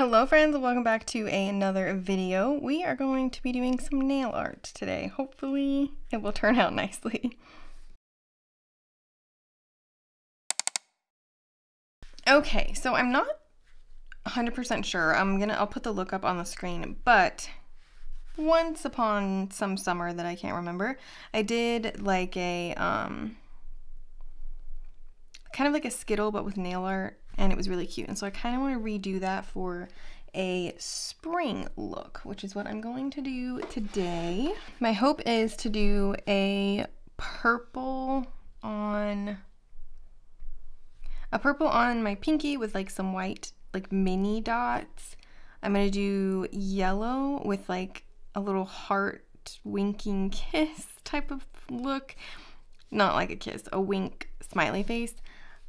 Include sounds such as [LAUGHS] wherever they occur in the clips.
Hello friends, welcome back to another video. We are going to be doing some nail art today. Hopefully it will turn out [LAUGHS] nicely. Okay, so I'm not 100% sure. I'm gonna, I'll put the look up on the screen, but once upon some summer that I can't remember, I did like a, um, kind of like a Skittle, but with nail art, and it was really cute. And so I kind of want to redo that for a spring look, which is what I'm going to do today. My hope is to do a purple on a purple on my pinky with like some white like mini dots. I'm gonna do yellow with like a little heart winking kiss [LAUGHS] type of look. Not like a kiss, a wink smiley face.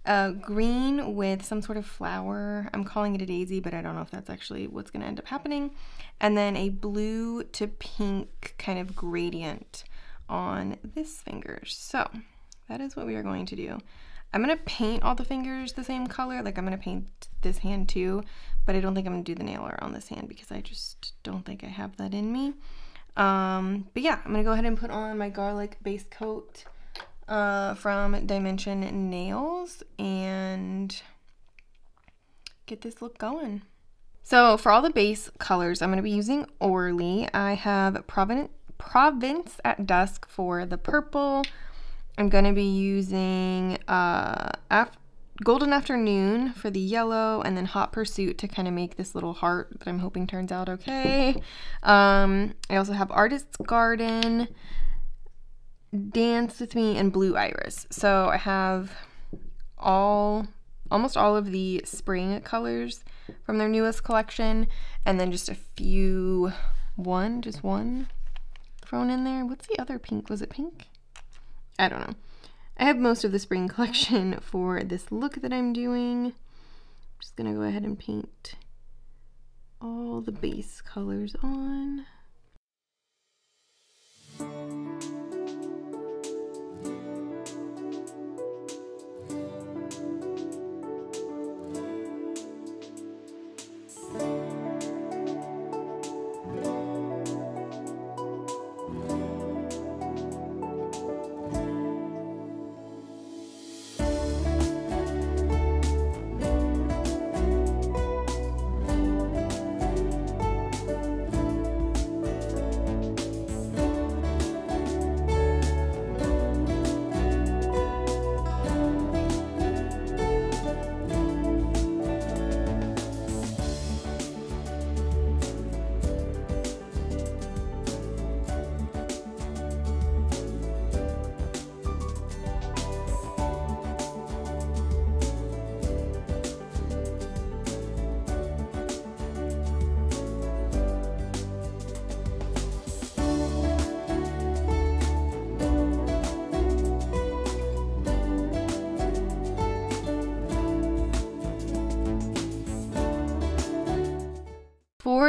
Uh, green with some sort of flower. I'm calling it a daisy, but I don't know if that's actually what's going to end up happening. And then a blue to pink kind of gradient on this finger. So that is what we are going to do. I'm going to paint all the fingers the same color. Like I'm going to paint this hand too, but I don't think I'm going to do the nail art on this hand because I just don't think I have that in me. Um, but yeah, I'm going to go ahead and put on my garlic base coat uh, from Dimension Nails and get this look going. So for all the base colors, I'm going to be using Orly. I have Providence, Province at Dusk for the purple. I'm going to be using uh, Af Golden Afternoon for the yellow and then Hot Pursuit to kind of make this little heart that I'm hoping turns out okay. Um, I also have Artist's Garden Danse With Me, and Bleu Iris. So I have all, almost all of the spring colors from their newest collection, and then just a few, one, just one thrown in there. What's the other pink? Was it pink? I don't know. I have most of the spring [LAUGHS] collection for this look that I'm doing. I'm just gonna go ahead and paint all the base colors on.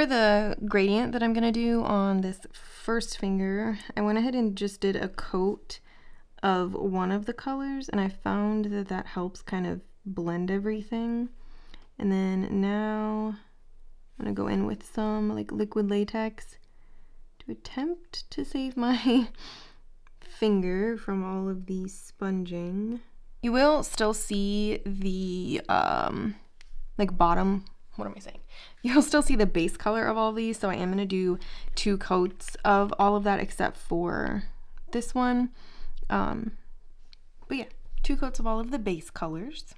For the gradient that I'm going to do on this first finger, I went ahead and just did a coat of one of the colors and I found that that helps kind of blend everything. And then now I'm going to go in with some like liquid latex to attempt to save my [LAUGHS] finger from all of the sponging. You will still see the um, like bottom what am I saying? You'll still see the base color of all these, so I am going to do two coats of all of that except for this one. Um, but yeah, two coats of all of the base colors.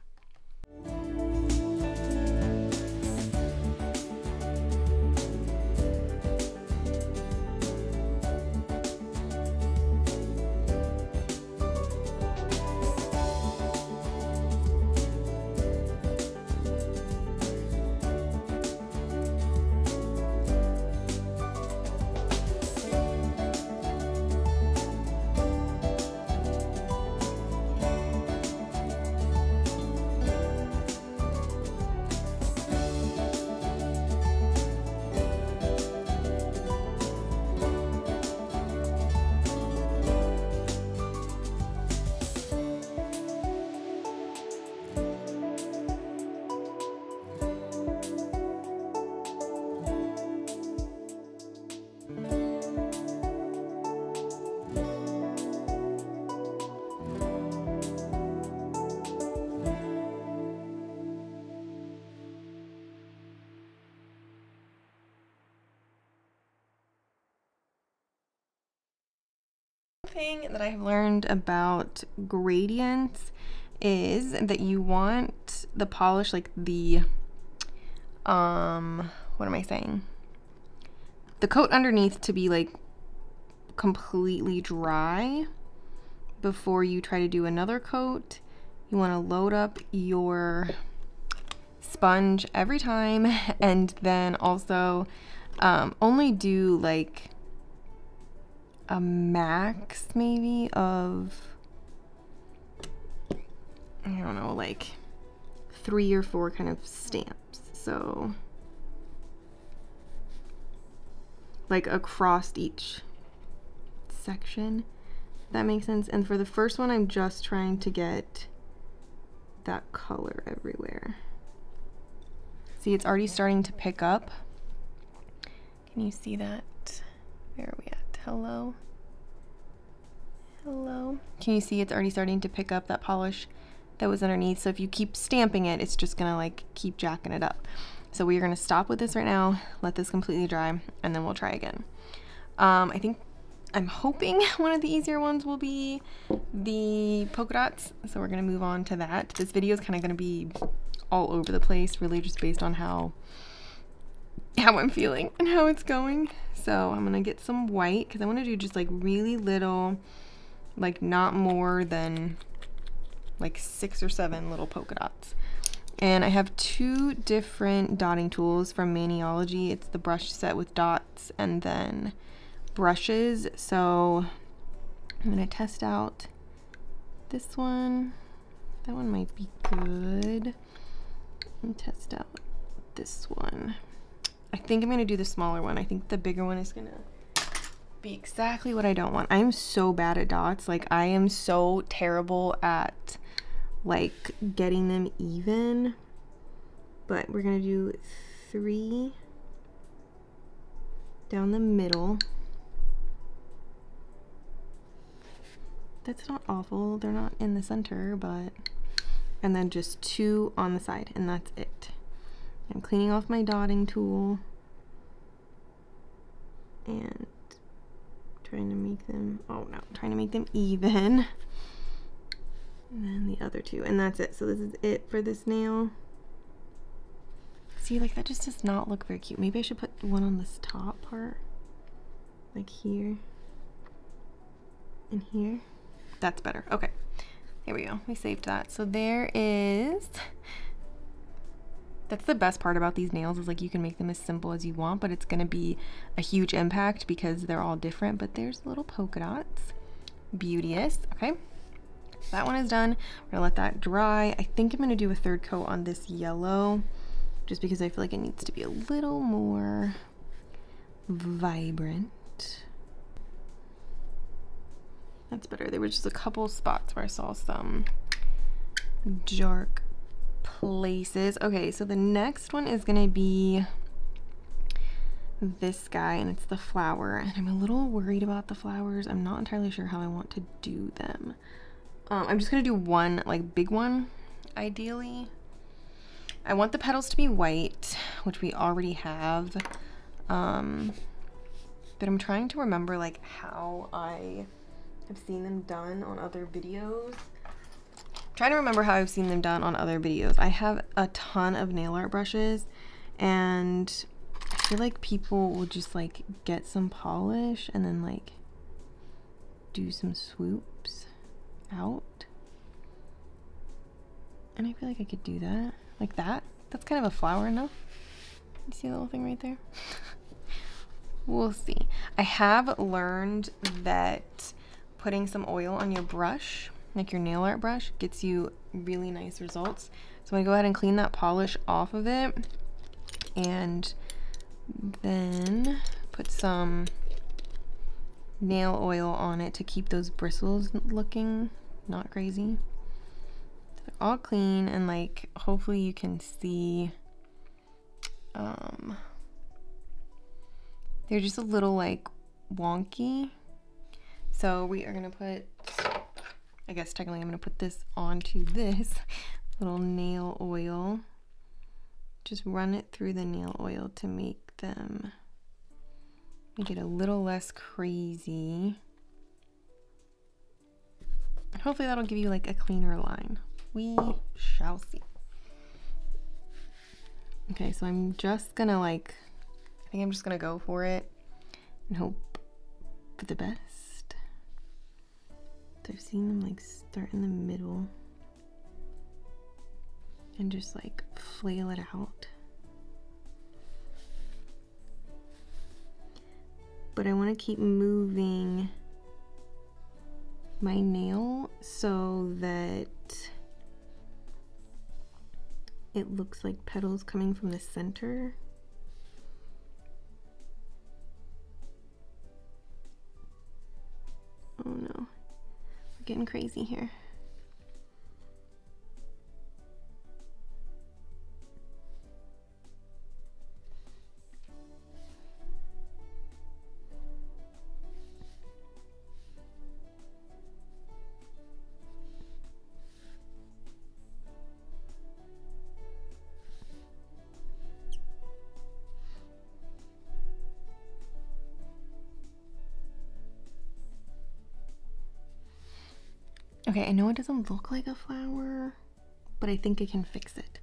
Thing that I have learned about gradients is that you want the polish like the um what am I saying? The coat underneath to be like completely dry before you try to do another coat. You want to load up your sponge every time [LAUGHS] and then also um, only do like a max maybe of I don't know like three or four kind of stamps. So like across each section. That makes sense. And for the first one I'm just trying to get that color everywhere. See it's already starting to pick up. Can you see that? Where are we at hello. Hello. Can you see it's already starting to pick up that polish that was underneath? So if you keep stamping it it's just gonna like keep jacking it up. So we are gonna stop with this right now let this completely dry and then we'll try again. Um, I think I'm hoping [LAUGHS] one of the easier ones will be the polka dots. So we're gonna move on to that. This video is kind of gonna be all over the place really just based on how how I'm feeling and how it's going. So I'm gonna get some white because I want to do just like really little, like not more than like six or seven little polka dots. And I have two different dotting tools from Maniology. It's the brush set with dots and then brushes. So I'm gonna test out this one. That one might be good. And test out this one. I think I'm to do the smaller one. I think the bigger one is to be exactly what I don't want. I'm so bad at dots. Like, I am so terrible at, like, getting them even. But we're to do three down the middle. That's not awful. They're not in the center, but... And then just two on the side, and that's it. I'm cleaning off my dotting tool and trying to make them, oh no, trying to make them even. And then the other two, and that's it. So this is it for this nail. See, like that just does not look very cute. Maybe I should put one on this top part, like here and here. That's better. Okay, here we go. We saved that. So there is that's the best part about these nails is like you can make them as simple as you want, but it's going to be a huge impact because they're all different. But there's little polka dots. Beauteous. Okay. That one is done. We're to let that dry. I think I'm to do a third coat on this yellow just because I feel like it needs to be a little more vibrant. That's better. There were just a couple spots where I saw some dark places. Okay, so the next one is going to be this guy and it's the flower and I'm a little worried about the flowers. I'm not entirely sure how I want to do them. Um, I'm just going to do one like big one ideally. I want the petals to be white, which we already have. Um, but I'm trying to remember like how I have seen them done on other videos trying to remember how I've seen them done on other videos. I have a ton of nail art brushes and I feel like people will just like get some polish and then like do some swoops out. And I feel like I could do that. Like that. That's kind of a flower enough. You see the little thing right there? [LAUGHS] we'll see. I have learned that putting some oil on your brush like your nail art brush, gets you really nice results. So I'm gonna go ahead and clean that polish off of it and then put some nail oil on it to keep those bristles looking not crazy. all clean and like hopefully you can see um they're just a little like wonky. So we are gonna put I guess technically I'm going to put this onto this [LAUGHS] little nail oil. Just run it through the nail oil to make them make it a little less crazy. Hopefully that'll give you like a cleaner line. We shall see. Okay, so I'm just gonna like, I think I'm just gonna go for it and hope for the best. I've seen them like start in the middle and just like flail it out. But I want to keep moving my nail so that it looks like petals coming from the center. Getting crazy here. Okay, I know it doesn't look like a flower, but I think I can fix it.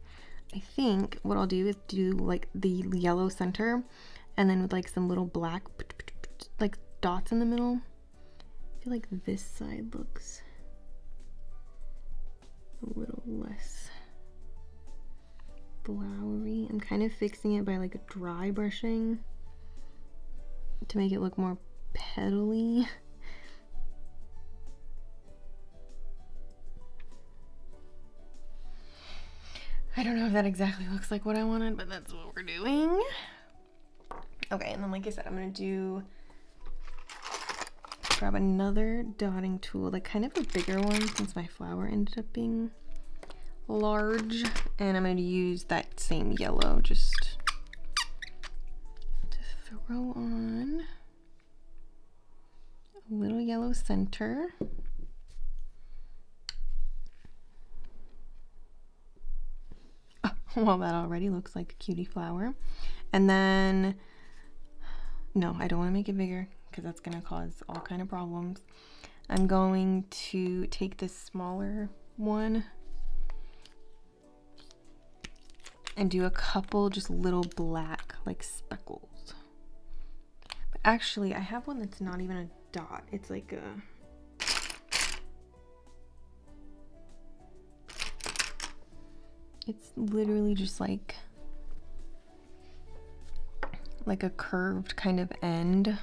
I think what I'll do is do like the yellow center and then with like some little black like dots in the middle. I feel like this side looks a little less flowery. I'm kind of fixing it by like a dry brushing to make it look more petally. I don't know if that exactly looks like what I wanted, but that's what we're doing. Okay, and then like I said, I'm gonna do, grab another dotting tool, like kind of a bigger one since my flower ended up being large. And I'm gonna use that same yellow just to throw on a little yellow center. [LAUGHS] well, that already looks like a cutie flower. And then, no, I don't want to make it bigger because that's going to cause all kind of problems. I'm going to take this smaller one and do a couple just little black like speckles. But actually, I have one that's not even a dot. It's like a It's literally just like like a curved kind of end.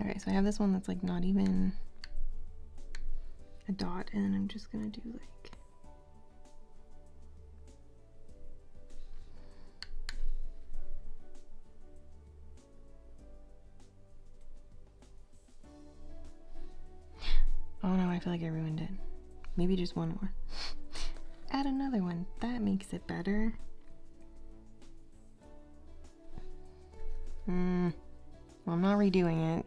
Okay, so I have this one that's like not even a dot and then I'm just gonna do like Oh no, I feel like I ruined it. Maybe just one more. [LAUGHS] Add another one. That makes it better. Hmm. Well, I'm not redoing it.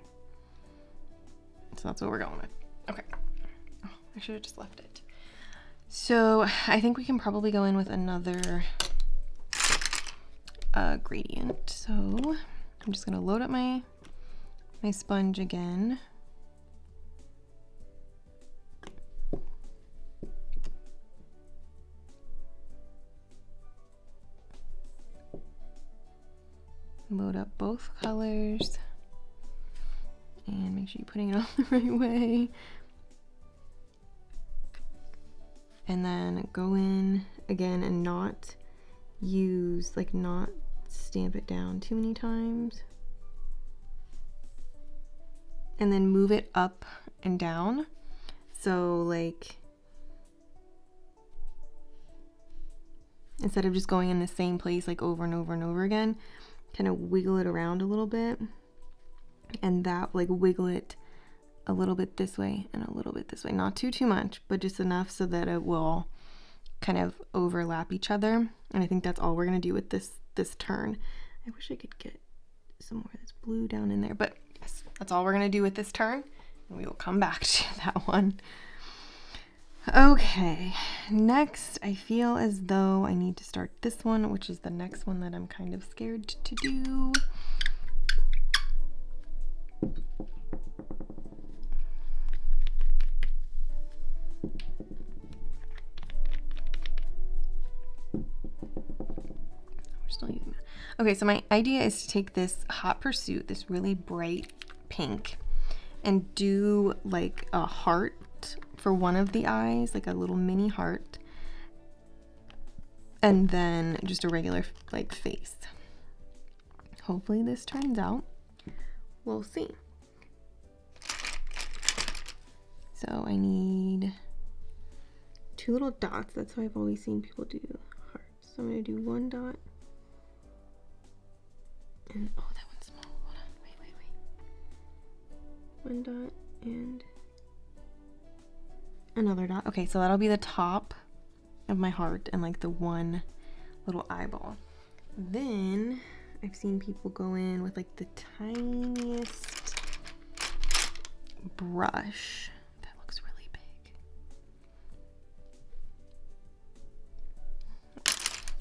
So that's what we're going with. Okay. Oh, I should have just left it. So I think we can probably go in with another uh, gradient. So I'm just gonna load up my my sponge again. Putting it [LAUGHS] all the right way. And then go in again and not use like not stamp it down too many times. And then move it up and down. So like instead of just going in the same place like over and over and over again kind of wiggle it around a little bit. And that like wiggle it a little bit this way and a little bit this way. Not too too much but just enough so that it will kind of overlap each other. And I think that's all we're gonna do with this this turn. I wish I could get some more of this blue down in there but yes that's all we're gonna do with this turn. And we will come back [LAUGHS] to that one. Okay, next I feel as though I need to start this one, which is the next one that I'm kind of scared to do. Okay, so my idea is to take this Hot Pursuit, this really bright pink, and do like a heart for one of the eyes, like a little mini heart, and then just a regular like face. Hopefully this turns out. We'll see. So I need two little dots. That's how I've always seen people do hearts. So I'm gonna do one dot. And oh, that one's small. Hold on. Wait, wait, wait. One dot and another dot. Okay, so that'll be the top of my heart and like the one little eyeball. Then I've seen people go in with like the tiniest brush. That looks really big.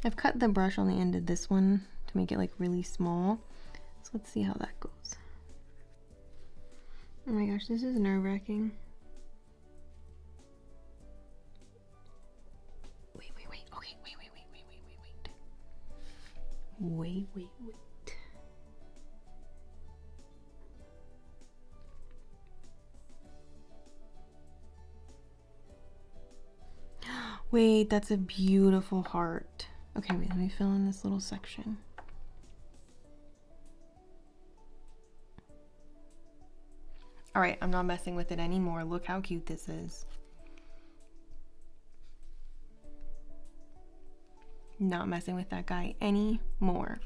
I've cut the brush on the end of this one to make it like really small. So let's see how that goes. Oh my gosh, this is nerve wracking. Wait, wait, wait. Okay, wait, wait, wait, wait, wait, wait, wait. Wait, wait, wait. [GASPS] Wait, that's a beautiful heart. Okay, wait, let me fill in this little section. All right, I'm not messing with it anymore. Look how cute this is. not messing with that guy anymore.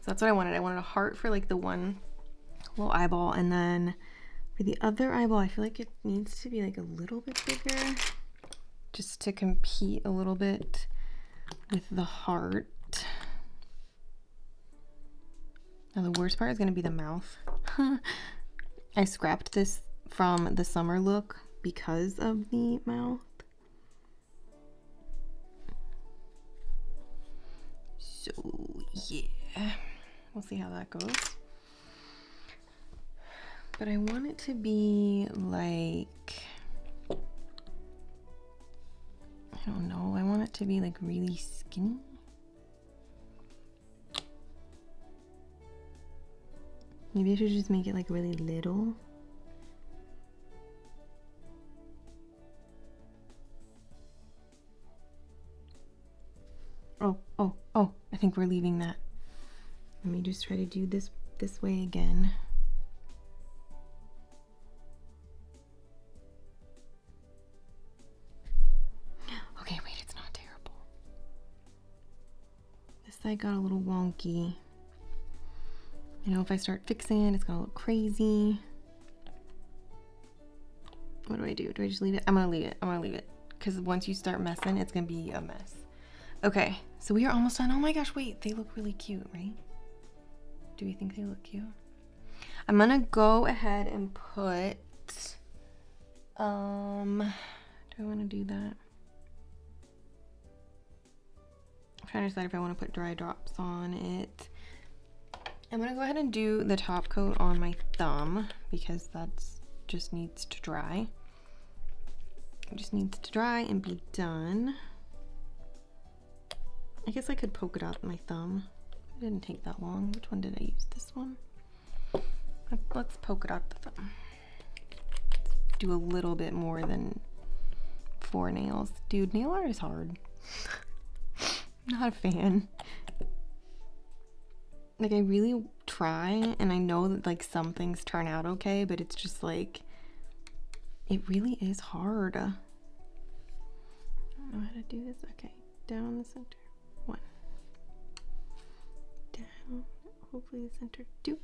So that's what I wanted. I wanted a heart for like the one little eyeball and then for the other eyeball, I feel like it needs to be like a little bit bigger just to compete a little bit with the heart. Now the worst part is going to be the mouth. [LAUGHS] I scrapped this from the summer look because of the mouth. So yeah, we'll see how that goes. But I want it to be like, I don't know, I want it to be like really skinny. Maybe I should just make it like really little. Oh, oh, oh, I think we're leaving that. Let me just try to do this this way again. [GASPS] Okay, wait, it's not terrible. This side got a little wonky. You know, if I start fixing it, it's gonna look crazy. What do I do? Do I just leave it? I'm gonna leave it. I'm gonna leave it. Because once you start messing, it's gonna be a mess. Okay, so we are almost done. Oh my gosh, wait, they look really cute, right? Do we think they look cute? I'm gonna go ahead and put, um, do I wanna do that? I'm trying to decide if I wanna put dry drops on it. I'm gonna go ahead and do the top coat on my thumb because that's just needs to dry. It just needs to dry and be done. I guess I could poke it out my thumb. It didn't take that long. Which one did I use? This one? Let's poke it out the thumb. Let's do a little bit more than four nails. Dude, nail art is hard. [LAUGHS] Not a fan. Like I really try and I know that like some things turn out okay, but it's just like it really is hard. I don't know how to do this. Okay, down the center One. down, hopefully the center two,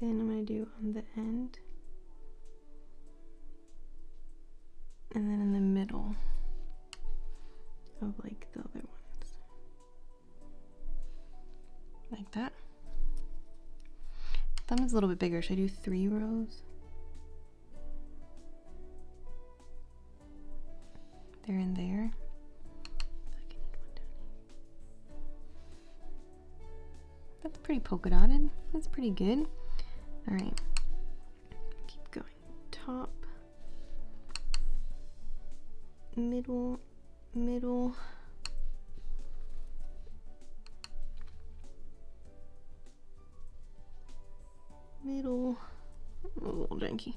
Then I'm going to do on the end. And then in the middle. of like the other ones. Like that. Thumb is a little bit bigger. Should I do three rows? There and there. That's pretty polka dotted. That's pretty good. All right. Keep going. Top, middle, middle. Middle. A little janky.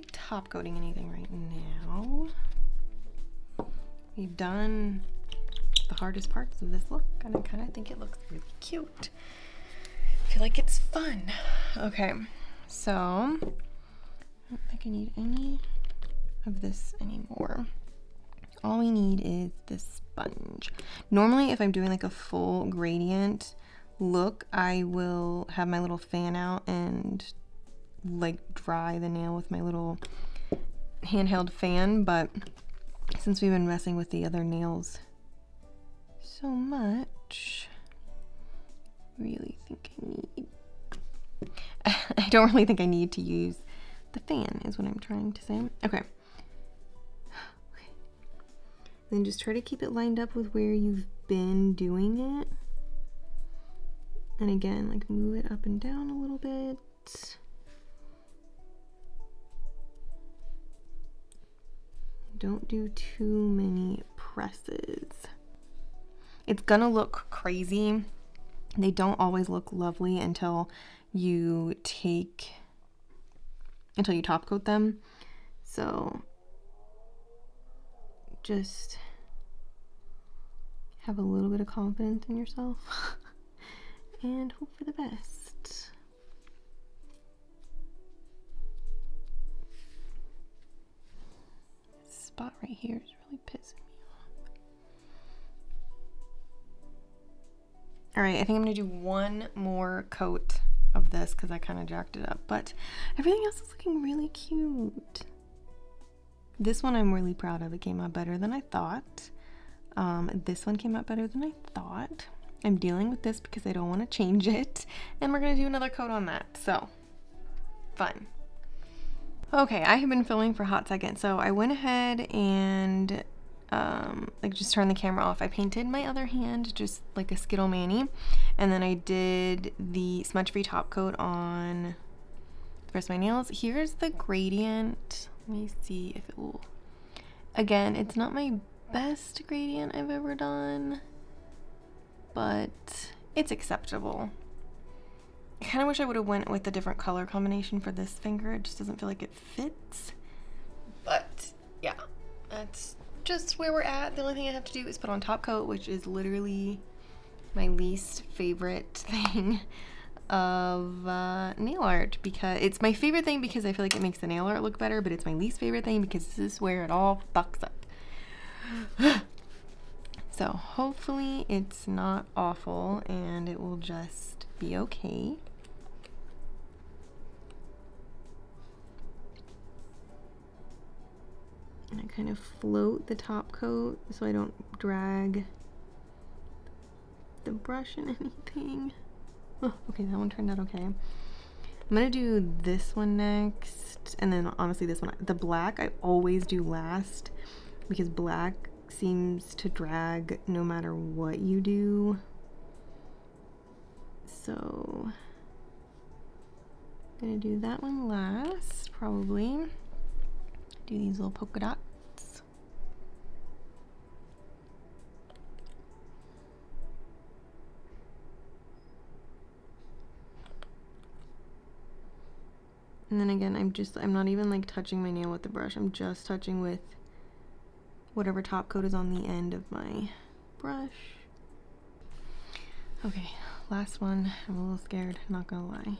Be top coating anything right now. We've done the hardest parts of this look and I kind of think it looks really cute. I feel like it's fun. Okay, so I don't think I need any of this anymore. All we need is this sponge. Normally if I'm doing like a full gradient, look, I will have my little fan out and like dry the nail with my little handheld fan, but since we've been messing with the other nails so much, really think I need, [LAUGHS] I don't really think I need to use the fan is what I'm trying to say. Okay. okay. Then just try to keep it lined up with where you've been doing it. And again, like move it up and down a little bit. Don't do too many presses. It's gonna look crazy. They don't always look lovely until you take, until you top coat them. So just have a little bit of confidence in yourself. [LAUGHS] and hope for the best. Spot right here is really pissing me off. Alright, I think I'm to do one more coat of this because I kind of jacked it up, but everything else is looking really cute. This one I'm really proud of. It came out better than I thought. Um, this one came out better than I thought. I'm dealing with this because I don't want to change it. And we're going to do another coat on that. So, fun. Okay, I have been filming for a hot second. So I went ahead and um, like just turned the camera off. I painted my other hand just like a Skittle Mani. And then I did the smudge free top coat on the rest of my nails. Here's the gradient. Let me see if it will. Again, it's not my best gradient I've ever done but it's acceptable. I kind of wish I would have went with a different color combination for this finger. It just doesn't feel like it fits. But yeah, that's just where we're at. The only thing I have to do is put on top coat, which is literally my least favorite [LAUGHS] thing of uh, nail art because it's my favorite thing because I feel like it makes the nail art look better, but it's my least favorite thing because this is where it all fucks up. [SIGHS] So hopefully it's not awful and it will just be okay. And I kind of float the top coat so I don't drag the brush in [LAUGHS] anything. Oh, okay, that one turned out okay. I'm gonna do this one next, and then honestly this one, the black I always do last because black seems to drag no matter what you do. So I'm gonna do that one last, probably. Do these little polka dots. And then again, I'm just, I'm not even like touching my nail with the brush. I'm just touching with whatever top coat is on the end of my brush. Okay, last one. I'm a little scared, not gonna lie.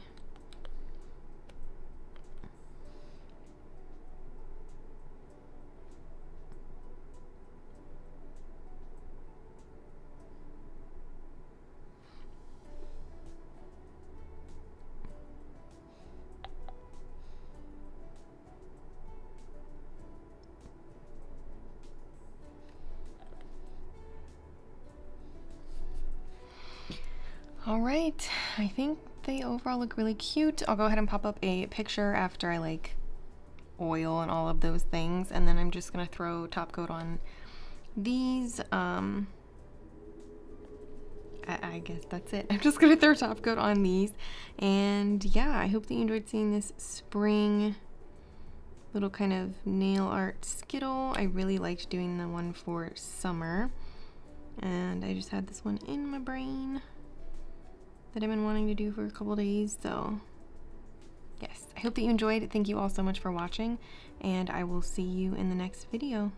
Think they overall look really cute. I'll go ahead and pop up a picture after I like oil and all of those things. And then I'm just gonna throw top coat on these. Um, I, I guess that's it. [LAUGHS] I'm just gonna throw top coat on these. And yeah, I hope that you enjoyed seeing this spring little kind of nail art skittle. I really liked doing the one for summer. And I just had this one in my brain that I've been wanting to do for a couple days. So yes, I hope that you enjoyed. Thank you all so much for watching and I will see you in the next video.